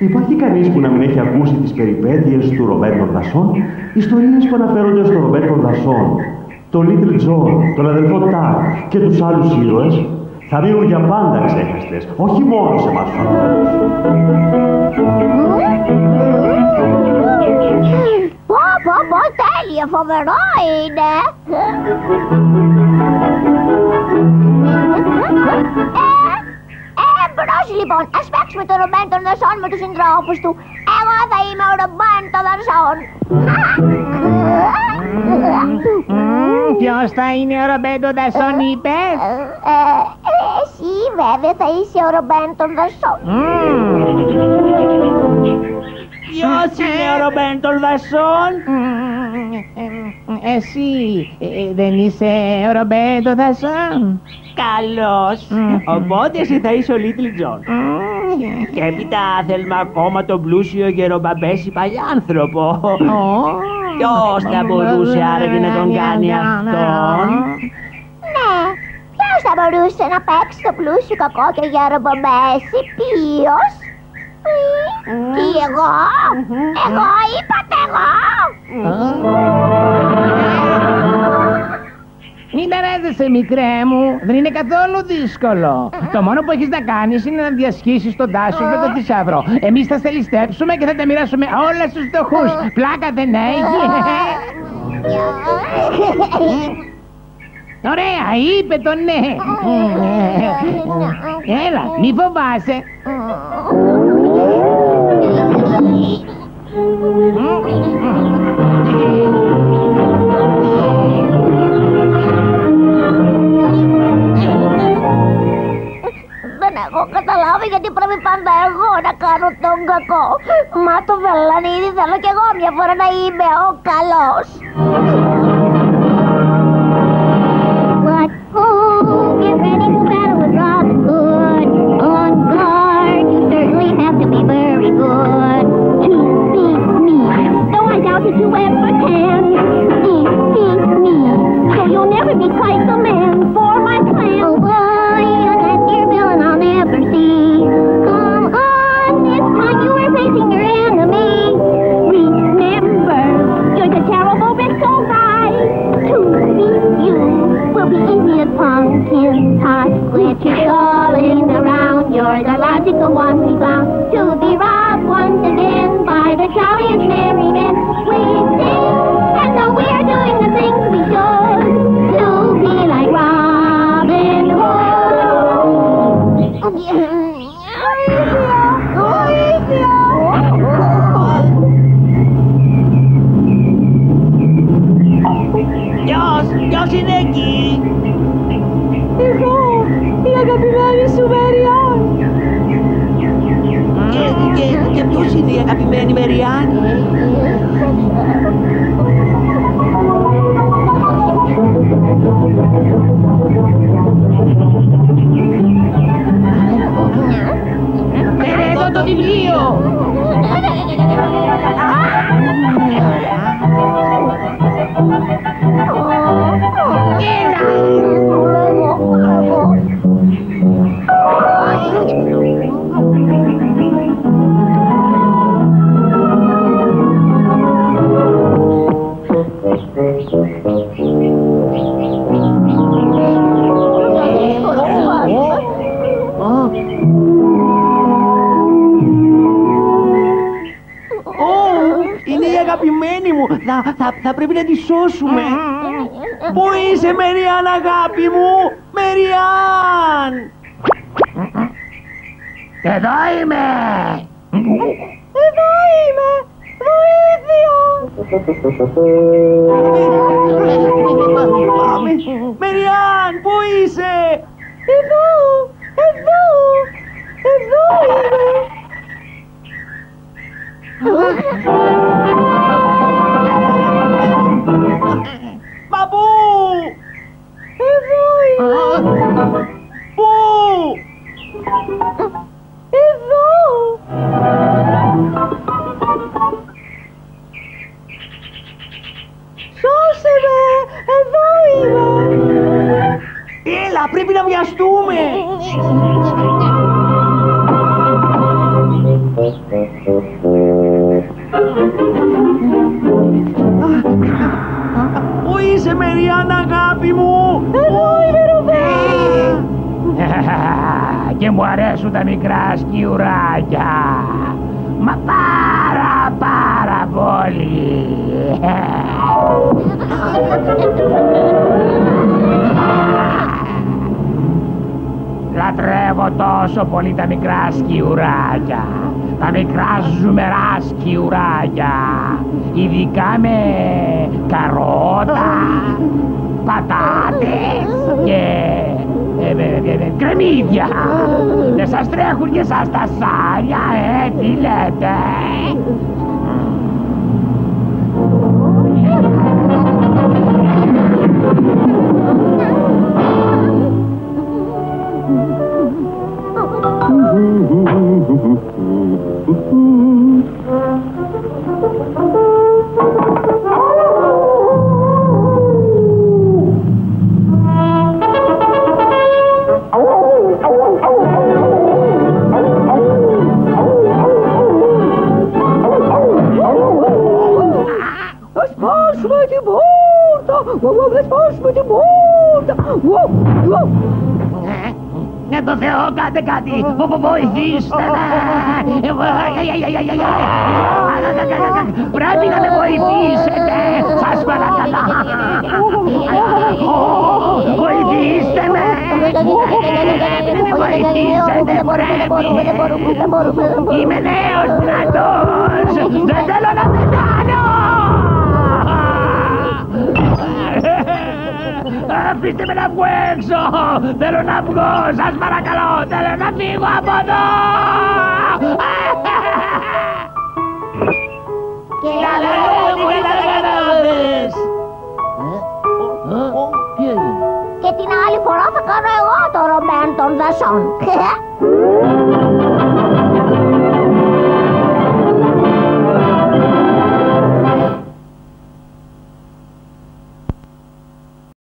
Υπάρχει κανείς που να μην έχει ακούσει τις περιπέτειες του Ρομπέρτο Δασόν, ιστορίες που αναφέρονται στο Ρομπέρτο Δασόν, τον Little John, τον αδελφό Τάκ και τους άλλους ήρωες, θα μείνουν για πάντα ξέχαστες, όχι μόνο σε εμάς τους Πω, πω, πω, τέλεια, φοβερό είναι. Λοιπόν, ας παίξουμε το ρομπέν των δασών με τους συντρόφους του. Εγώ θα είμαι ο ρομπέν των δασών. Ποιος θα είναι ο Ρομπέντο Δασόν είπες; Ε, ε, εσύ βέβαια θα είσαι ο ρομπέν των δασών. Ποιος είναι ο Ρομπέν των Δασών; Εσύ ε, δεν είσαι ο Ρομπέντο Δασόν; Καλώς. Οπότε εσύ θα είσαι ο Little John. Και έπειτα θέλουμε ακόμα τον πλούσιο γερομπαμπέση παλιάνθρωπο. Ποιος θα μπορούσε άραγε να τον κάνει αυτόν; Ναι, ποιος θα μπορούσε να παίξει το πλούσιο κακό και γέρο μπομπέση, ποιος; Τι εγώ, εγώ είπατε εγώ. Μην ταράζεσαι μικρέ μου, δεν είναι καθόλου δύσκολο. Το μόνο που έχεις να κάνεις είναι να διασχίσεις τον τάσο με τον θησαυρό. Εμείς θα σε ληστέψουμε και θα τα μοιράσουμε όλα στους φτωχούς. Πλάκα δεν έχει. Ωραία, είπε το ναι. Έλα, μη φοβάσαι. Δεν έχω καταλάβει γιατί πρέπει πάντα εγώ να κάνω τον κακό. Μα το βελανίδι θέλω κι εγώ μια φορά να είμαι ο καλός. Quit your around, you're the logical one we found. To be robbed once again by the jolliest merry αγαπημένη σου Μεριάν. Και, και, και ποιος είναι η αγαπημένη Μεριάν; Φέρε Θα, θα, θα πρέπει να τη σώσουμε. Πού είσαι Μεριάν αγάπη μου; Εδώ είμαι. Εδώ είμαι! Βοήθεια! Πάμε. Μεριάν, πού είσαι; Εδώ! Έλα, πρέπει να βιαστούμε. Πού είσαι Μεριάννα αγάπη μου! Εγώ είμαι Ρουβέν. και μου αρέσουν τα μικρά σκιουράκια. Μα πάρα πάρα πολύ. Λατρεύω τόσο πολύ τα μικρά σκιουράκια. Τα μικρά ζουμερά σκιουράκια. Ειδικά με καρότα, πατάτες και ε, ε, ε, ε, κρεμμύδια. Δεν σας τρέχουν και σας τα σάρια, ε, τι λέτε; Για το Θεό κάντε κάτι, Βο- βο- βοηθήστε με! Ε, βο- αι, αι, αι, αι, αι, αι. Πρέπει να με βοηθήσετε, σας παρακαλώ! Βοηθήστε με! Πρέπει να με βοηθήσετε, πρέπει! Είμαι νέος δυνατός, δεν θέλω να πεθάνω! Αφήστε με να βγω έξω! Θέλω να βγω! Σας παρακαλώ! Θέλω να φύγω από εδώ! Και Και την άλλη φορά θα κάνω εγώ το ρομπέν των δασών.